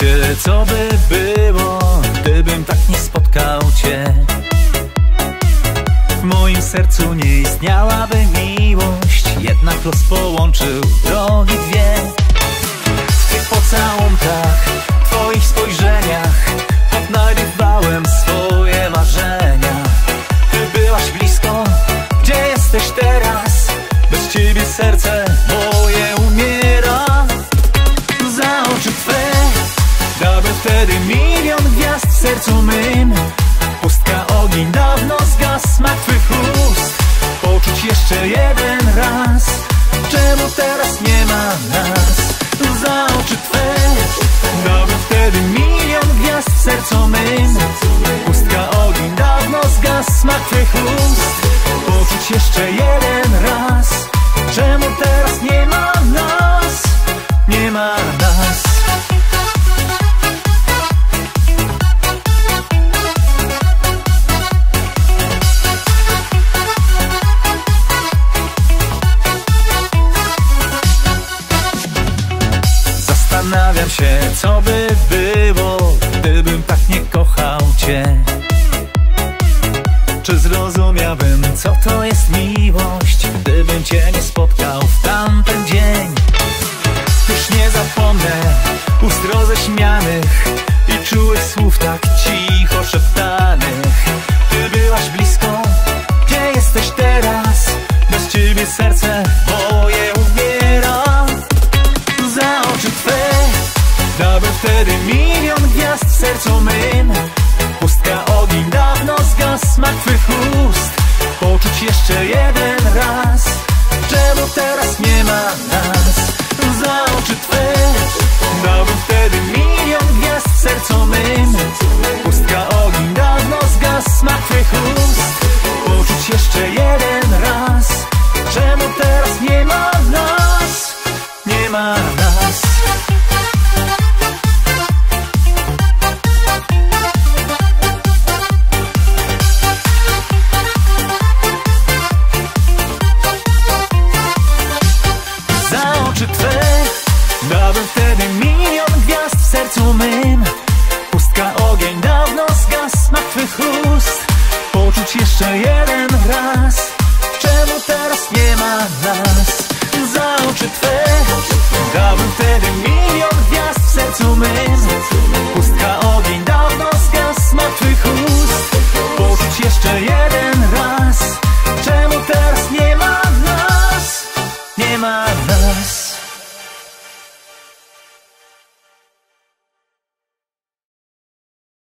Się, co by było, gdybym tak nie spotkał Cię. W moim sercu nie istniałaby miłość, jednak los połączył drogi dwie. W tych pocałunkach, Twoich spojrzeniach odnajdywałem swoje marzenia. Ty byłaś blisko, gdzie jesteś teraz? Bez Ciebie serce moje umiera. Za oczy Twe wtedy milion gwiazd w sercu mym. Pustka ogień dawno zgasł ma Twych ust. Poczuć jeszcze jeden raz, czemu teraz nie Się, co by było, gdybym tak nie kochał Cię. Czy zrozumiałbym, co to jest miłość, gdybym Cię nie spotkał w tamten dzień? Już nie zapomnę ust roześmianych i czułych słów tak cicho szeptanych. Ty byłaś blisko, gdzie jesteś teraz? Bez Ciebie serce moje umiera. Za oczy Twe Dałbym wtedy milion gwiazd sercu mym. Pustka ogień dawno zgasł smak twych ust. Poczuć jeszcze jeden raz Czemu teraz nie ma nas? Za oczy twe. Dałbym wtedy milion gwiazd sercu mym. sercu mym Pustka ogień dawno zgasł na twych ust Poczuć jeszcze jeden raz Czemu teraz nie ma nas? Za oczy twe Dałbym te